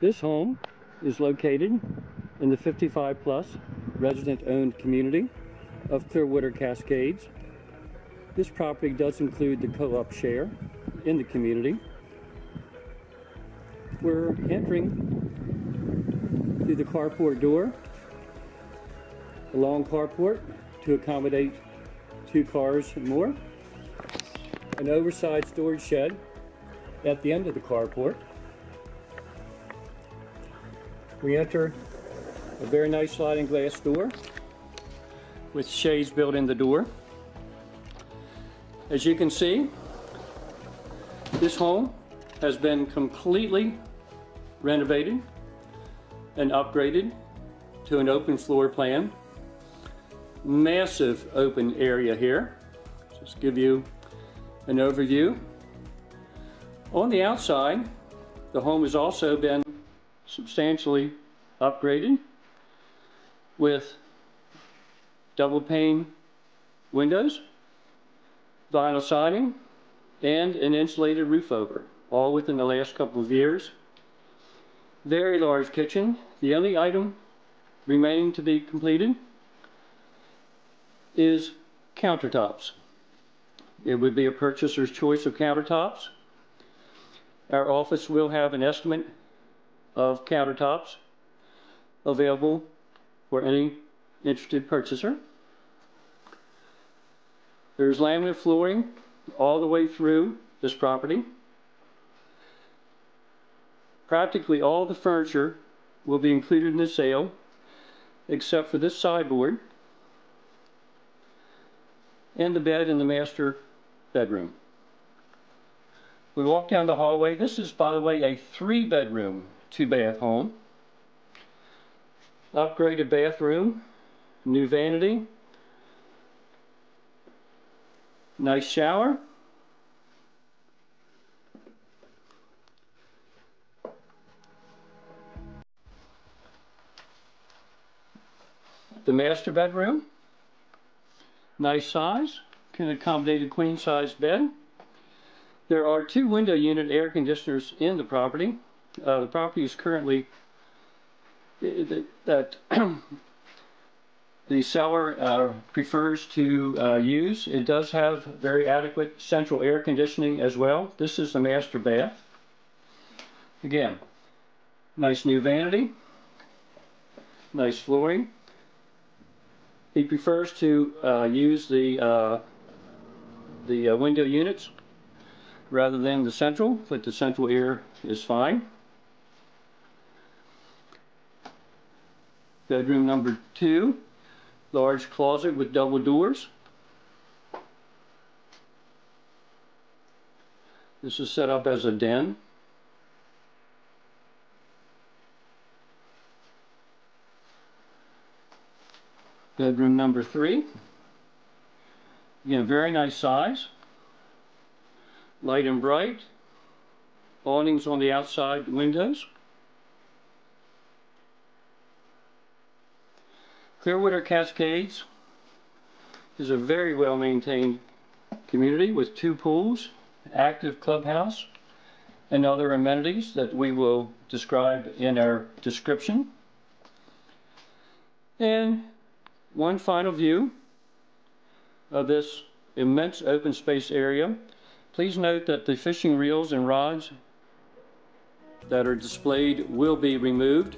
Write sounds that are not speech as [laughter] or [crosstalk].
This home is located in the 55 plus resident owned community of Clearwater Cascades. This property does include the co-op share in the community. We're entering through the carport door, a long carport to accommodate two cars and more, an oversized storage shed at the end of the carport. We enter a very nice sliding glass door with shades built in the door. As you can see, this home has been completely renovated and upgraded to an open floor plan. Massive open area here. Just give you an overview. On the outside, the home has also been substantially upgraded with double pane windows, vinyl siding, and an insulated roof over, all within the last couple of years. Very large kitchen. The only item remaining to be completed is countertops. It would be a purchaser's choice of countertops. Our office will have an estimate of countertops available for any interested purchaser. There's laminate flooring all the way through this property. Practically all the furniture will be included in the sale except for this sideboard and the bed in the master bedroom. We walk down the hallway. This is, by the way, a three bedroom, two bath home. Upgraded bathroom, new vanity, nice shower. The master bedroom, nice size, can accommodate a queen size bed. There are two window unit air conditioners in the property. Uh, the property is currently that [clears throat] the seller uh, prefers to uh, use. It does have very adequate central air conditioning as well. This is the master bath. Again, nice new vanity, nice flooring. He prefers to uh, use the uh, the uh, window units rather than the central, but the central air is fine. Bedroom number two, large closet with double doors. This is set up as a den. Bedroom number three. Again, very nice size. Light and bright. Awnings on the outside windows. Clearwater Cascades is a very well maintained community with two pools, active clubhouse, and other amenities that we will describe in our description. And one final view of this immense open space area. Please note that the fishing reels and rods that are displayed will be removed